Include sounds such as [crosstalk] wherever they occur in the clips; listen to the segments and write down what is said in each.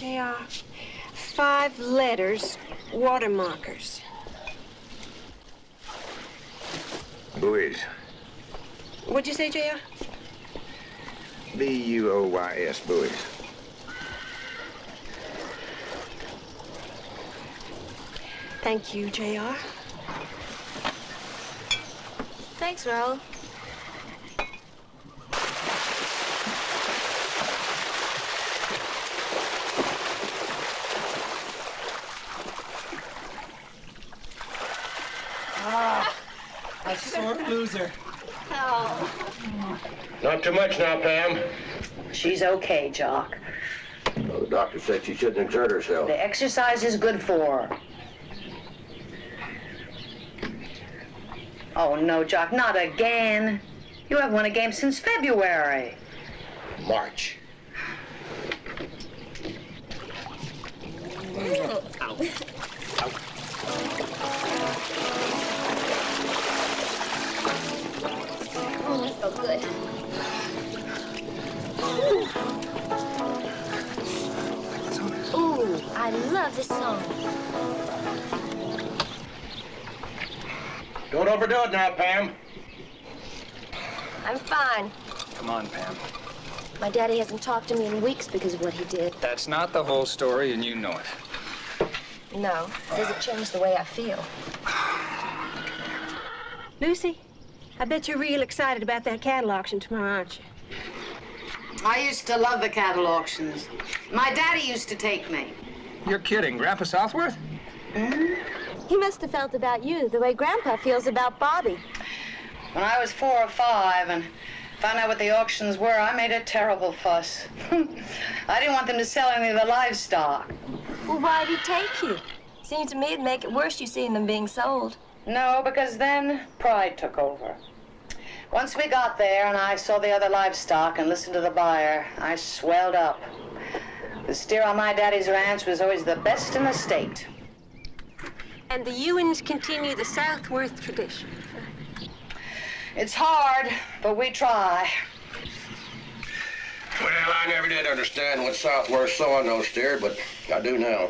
JR, five letters, water markers. Buoys. What'd you say, JR? B-U-O-Y-S, buoys. Thank you, JR. Thanks, Raoul. A sore loser. Oh. Not too much now, Pam. She's okay, Jock. Well, the doctor said she shouldn't exert herself. The exercise is good for her. Oh, no, Jock, not again. You haven't won a game since February. March. Oh, I love this song. Don't overdo it now, Pam. I'm fine. Come on, Pam. My daddy hasn't talked to me in weeks because of what he did. That's not the whole story, and you know it. No, it doesn't change the way I feel. Lucy, I bet you're real excited about that cattle auction tomorrow, aren't you? I used to love the cattle auctions. My daddy used to take me. You're kidding. Grandpa Southworth? Hmm? He must have felt about you the way Grandpa feels about Bobby. When I was four or five and found out what the auctions were, I made a terrible fuss. [laughs] I didn't want them to sell any of the livestock. Well, why'd he take you? Seems to me it'd make it worse you seeing them being sold. No, because then pride took over. Once we got there and I saw the other livestock and listened to the buyer, I swelled up. The steer on my daddy's ranch was always the best in the state. And the Ewings continue the Southworth tradition. It's hard, but we try. Well, I never did understand what Southworth saw in those steer, but I do now.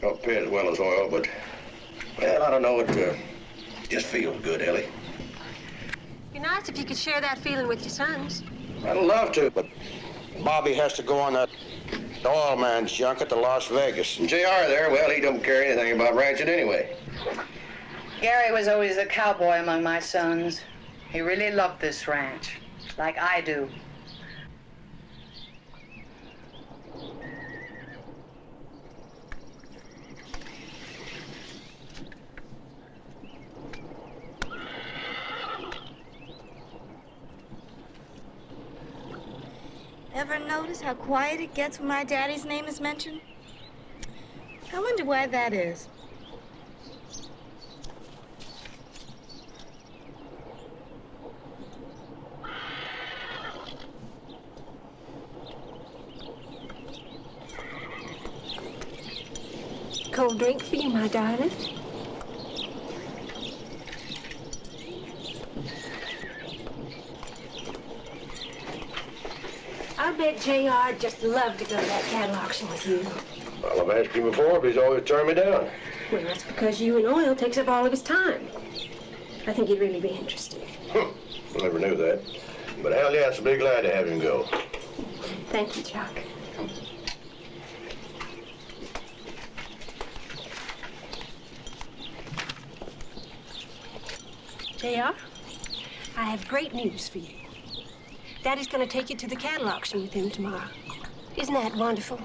Don't pay as well as oil, but, well, I don't know. It uh, just feels good, Ellie. Be nice if you could share that feeling with your sons. I'd love to, but Bobby has to go on that oil man's junk at the Las Vegas. And JR there, well, he don't care anything about ranching anyway. Gary was always the cowboy among my sons. He really loved this ranch, like I do. Ever notice how quiet it gets when my daddy's name is mentioned? I wonder why that is. Cold drink for you, my darling. Bet JR just loved to go to that cattle auction with you. Well, I've asked him before, but he's always turned me down. Well, that's because you and oil takes up all of his time. I think he'd really be interested. I never knew that. But hell yes, I'd be glad to have him go. Thank you, Jock. JR, I have great news for you. Daddy's going to take you to the cattle auction with him tomorrow. Isn't that wonderful?